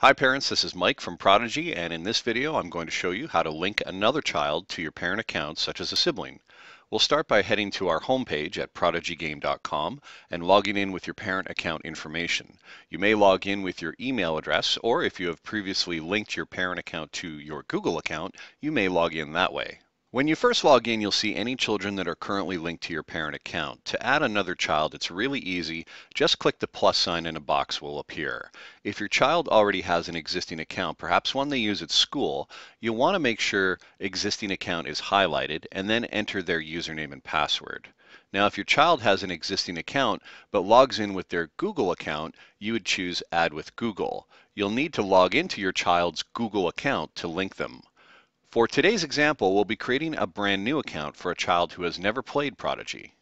Hi parents, this is Mike from Prodigy and in this video I'm going to show you how to link another child to your parent account such as a sibling. We'll start by heading to our homepage at prodigygame.com and logging in with your parent account information. You may log in with your email address or if you have previously linked your parent account to your Google account, you may log in that way. When you first log in, you'll see any children that are currently linked to your parent account. To add another child, it's really easy. Just click the plus sign and a box will appear. If your child already has an existing account, perhaps one they use at school, you'll want to make sure existing account is highlighted and then enter their username and password. Now, if your child has an existing account but logs in with their Google account, you would choose Add with Google. You'll need to log into your child's Google account to link them. For today's example, we'll be creating a brand new account for a child who has never played Prodigy.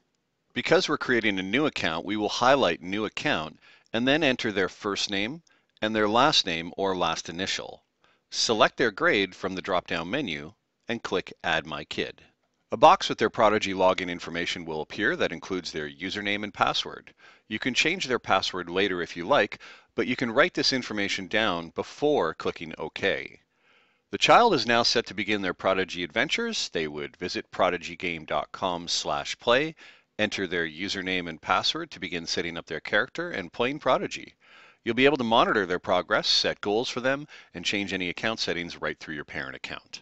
Because we're creating a new account, we will highlight New Account and then enter their first name and their last name or last initial. Select their grade from the drop-down menu and click Add My Kid. A box with their Prodigy login information will appear that includes their username and password. You can change their password later if you like, but you can write this information down before clicking OK. The child is now set to begin their Prodigy adventures. They would visit prodigygame.com slash play, enter their username and password to begin setting up their character and playing Prodigy. You'll be able to monitor their progress, set goals for them, and change any account settings right through your parent account.